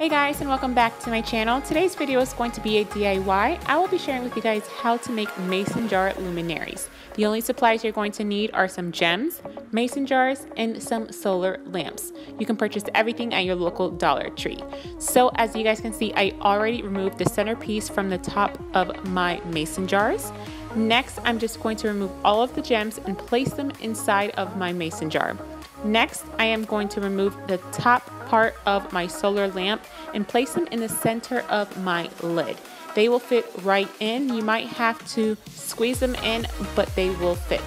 Hey guys and welcome back to my channel. Today's video is going to be a DIY. I will be sharing with you guys how to make mason jar luminaries. The only supplies you're going to need are some gems, mason jars, and some solar lamps. You can purchase everything at your local Dollar Tree. So as you guys can see, I already removed the centerpiece from the top of my mason jars. Next, I'm just going to remove all of the gems and place them inside of my mason jar. Next, I am going to remove the top part of my solar lamp and place them in the center of my lid. They will fit right in. You might have to squeeze them in, but they will fit.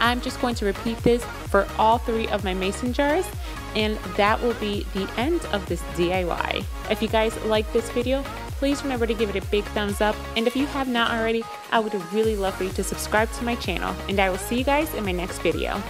I'm just going to repeat this for all three of my mason jars and that will be the end of this DIY. If you guys like this video, please remember to give it a big thumbs up and if you have not already, I would really love for you to subscribe to my channel and I will see you guys in my next video.